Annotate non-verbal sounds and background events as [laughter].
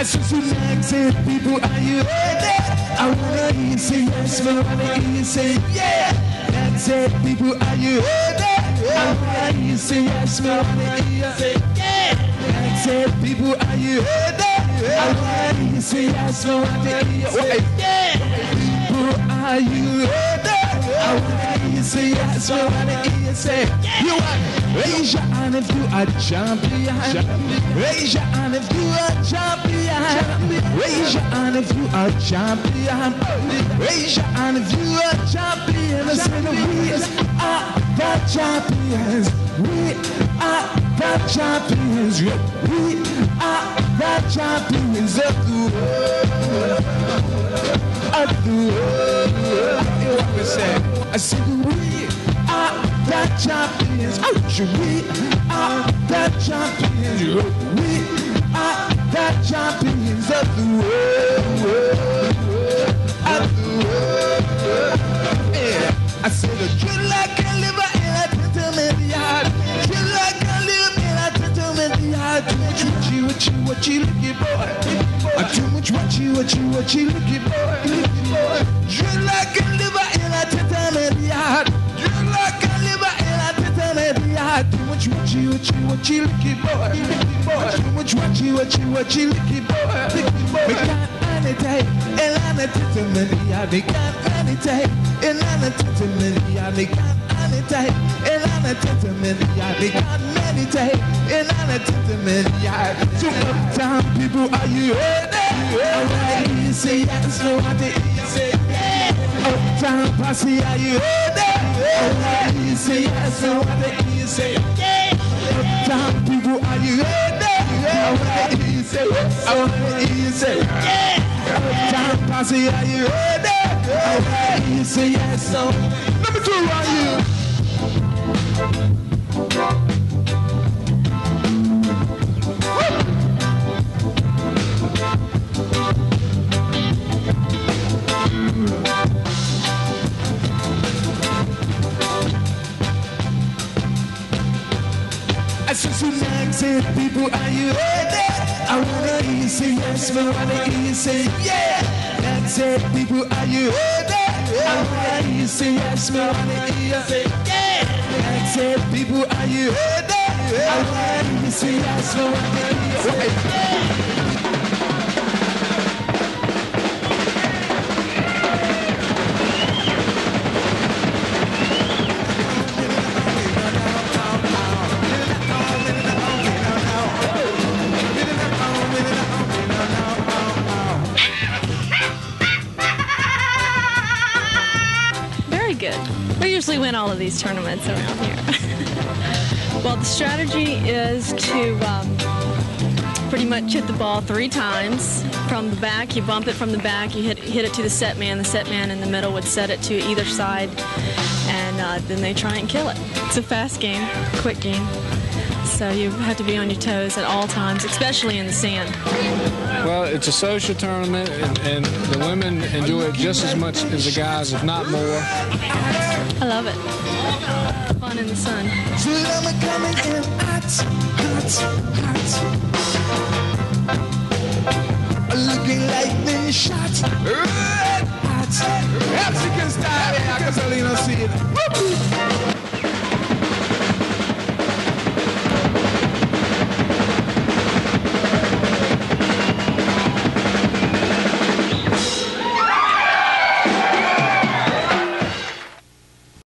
I see some accent people, are you ready? I wanna hear you say yes, man, I wanna hear you say yeah. Accent eh, people, are you ready? I wanna hear you say yes, man, I wanna hear you say yeah. Accent eh, people, are you ready? I wanna hear you say yes, man, I wanna hear you say yeah. People, are you ready? I wanna hear you say yes, man, I wanna hear you say you want Raise your hand if you are champion. Raise your hand if you are champion. Hand if you are champion. Raise your hand if you are champion. Said we are the champions. We are the champions. We are the champions of the world. Of the world. What we say? I said we are the champions. Oh, we are the champions. We are the champions the the. Yeah. I said, you like a liver in a yard. Like a liver in a yard. Too much what you, what looking for. Uh, Too much what you, looking for. Like a liver in a gentleman yard. You like what what what you looking for. Too much what you, what you, what you looking for. We got vanity in a gentleman yard. We got vanity in a gentleman yard. We got vanity in a gentleman yard. We got vanity in a gentleman yard. So uptown people, are you ready? I wanna you say yes, I want to say. Uptown posse, are you ready? You say yes, I want to hear you say. Uptown are you ready? I you say yes, I posse, are you ready? Are you? I see some accent people, are you ready? I wanna hear you say yes, man, I wanna hear you say yeah. Accent people, are you ready? I wanna hear you say yes, man, I wanna hear you say yeah. Accent people, are you ready? I wanna hear you say yes, man, I wanna hear you say yeah. We usually win all of these tournaments around here. [laughs] well, the strategy is to um, pretty much hit the ball three times from the back. You bump it from the back. You hit hit it to the set man. The set man in the middle would set it to either side, and uh, then they try and kill it. It's a fast game, quick game. So you have to be on your toes at all times, especially in the sand. Well, it's a social tournament, and, and the women enjoy it just as much as the guys, if not more. I love it. Fun in the sun. Looking like been shot. Red hot. Mexican style, yeah, Catalina see it. Woo!